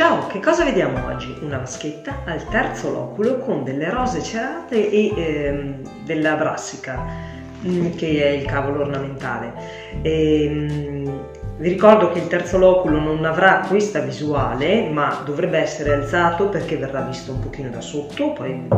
Ciao, che cosa vediamo oggi? Una vaschetta al terzo loculo con delle rose cerate e ehm, della brassica, mm, che è il cavolo ornamentale. E, ehm, vi ricordo che il terzo loculo non avrà questa visuale, ma dovrebbe essere alzato perché verrà visto un pochino da sotto, poi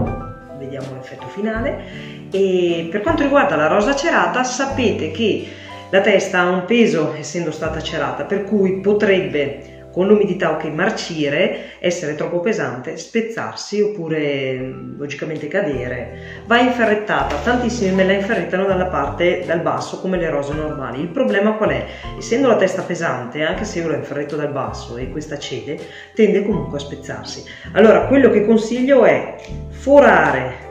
vediamo l'effetto finale. E per quanto riguarda la rosa cerata, sapete che la testa ha un peso essendo stata cerata, per cui potrebbe con l'umidità o che marcire, essere troppo pesante, spezzarsi oppure logicamente cadere. Va inferrettata, tantissimi me la inferrettano dalla parte dal basso come le rose normali. Il problema qual è? Essendo la testa pesante, anche se io la inferretto dal basso e questa cede, tende comunque a spezzarsi. Allora, quello che consiglio è forare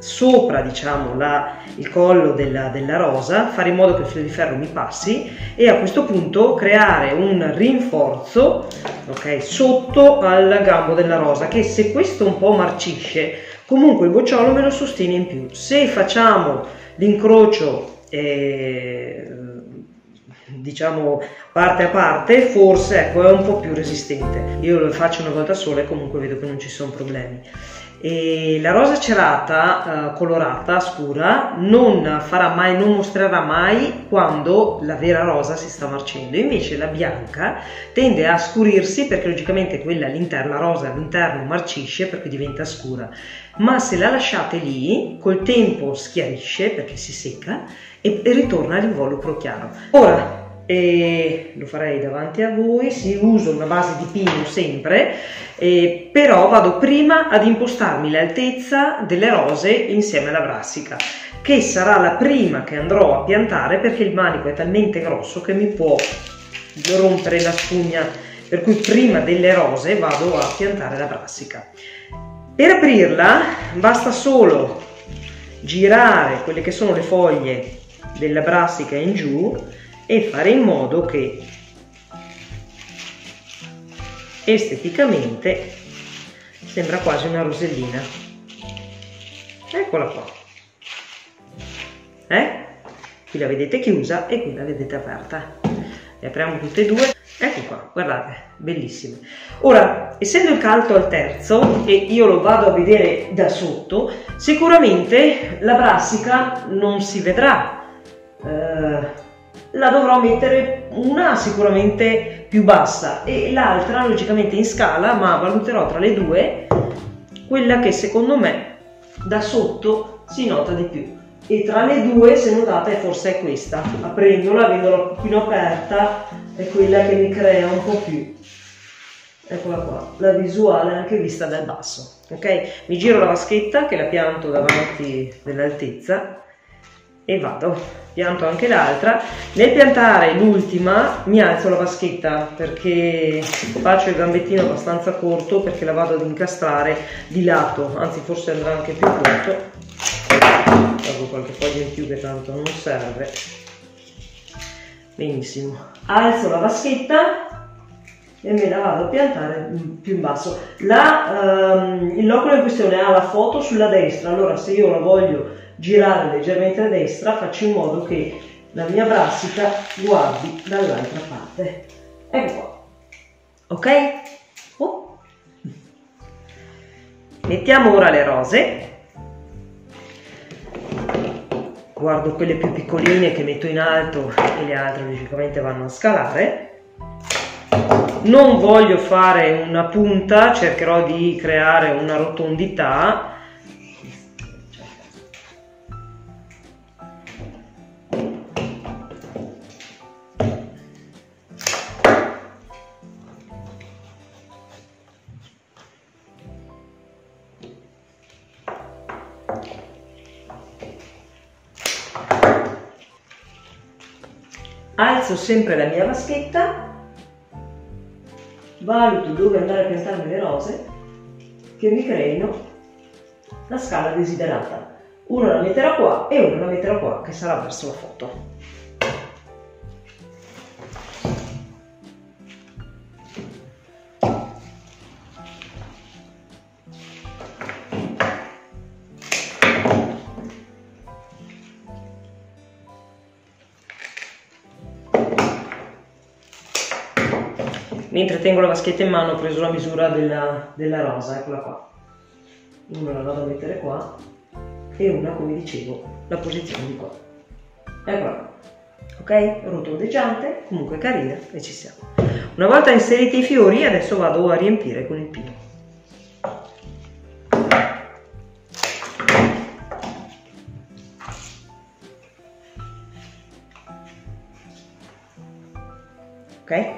sopra diciamo la, il collo della, della, rosa, fare in modo che il filo di ferro mi passi e a questo punto creare un rinforzo okay, sotto al gambo della rosa che se questo un po' marcisce comunque il bocciolo me lo sostiene in più. Se facciamo l'incrocio eh, diciamo parte a parte forse ecco è un po' più resistente io lo faccio una volta sola e comunque vedo che non ci sono problemi e la rosa cerata, eh, colorata, scura, non farà mai, non mostrerà mai quando la vera rosa si sta marcendo. Invece la bianca tende a scurirsi perché logicamente quella all'interno, la rosa all'interno marcisce perché diventa scura. Ma se la lasciate lì, col tempo schiarisce perché si secca e, e ritorna all'involucro chiaro. Ora, e lo farei davanti a voi, si uso una base di pino sempre, eh, però vado prima ad impostarmi l'altezza delle rose insieme alla brassica, che sarà la prima che andrò a piantare perché il manico è talmente grosso che mi può rompere la spugna, per cui prima delle rose vado a piantare la brassica. Per aprirla basta solo girare quelle che sono le foglie della brassica in giù e fare in modo che esteticamente sembra quasi una rosellina. Eccola qua. Eh? qui la vedete chiusa e qui la vedete aperta. Le apriamo tutte e due. Ecco qua guardate bellissime. Ora essendo il caldo al terzo e io lo vado a vedere da sotto sicuramente la brassica non si vedrà eh, la dovrò mettere una sicuramente più bassa e l'altra logicamente in scala ma valuterò tra le due quella che secondo me da sotto si nota di più. E tra le due se notate forse è questa. Aprendola, avendola un pochino aperta è quella che mi crea un po' più. Eccola qua, la visuale anche vista dal basso ok? mi giro la vaschetta che la pianto davanti dell'altezza e vado. Pianto anche l'altra. Nel piantare l'ultima mi alzo la vaschetta perché faccio il gambettino abbastanza corto perché la vado ad incastrare di lato anzi forse andrà anche più corto. Tolgo qualche foglia in più che tanto non serve. Benissimo. Alzo la vaschetta e me la vado a piantare più in basso. La, um, il loculo in questione ha la foto sulla destra. Allora se io la voglio girare leggermente a destra faccio in modo che la mia brassica guardi dall'altra parte. Ecco qua. Ok? Oh. Mettiamo ora le rose. Guardo quelle più piccoline che metto in alto e le altre logicamente vanno a scalare. Non voglio fare una punta, cercherò di creare una rotondità alzo sempre la mia vaschetta, valuto dove andare a piantarmi le rose che mi creino la scala desiderata. Una la metterò qua e una la metterò qua che sarà verso la foto. Mentre tengo la vaschetta in mano ho preso la misura della, della rosa, eccola qua. Una la vado a mettere qua e una, come dicevo, la posizione di qua. Eccola qua. Ok? Rotondeggiante, comunque carina e ci siamo. Una volta inseriti i fiori adesso vado a riempire con il pino. ok?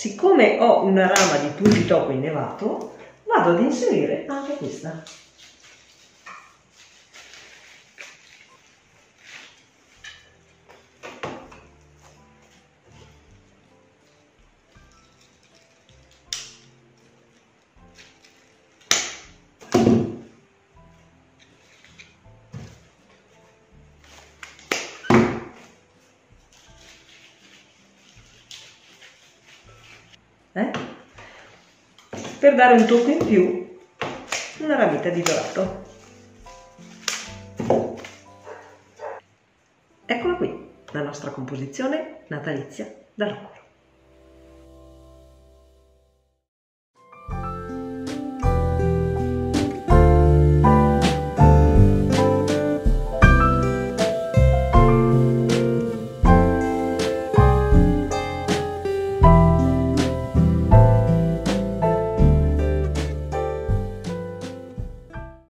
Siccome ho una rama di pungitopo innevato, vado ad inserire anche questa. Per dare un tocco in più una ramita di dorato. Eccola qui la nostra composizione natalizia da rucola